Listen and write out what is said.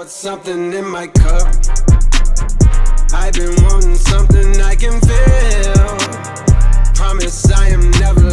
poured something in my cup. I've been wanting something I can feel. Promise I am never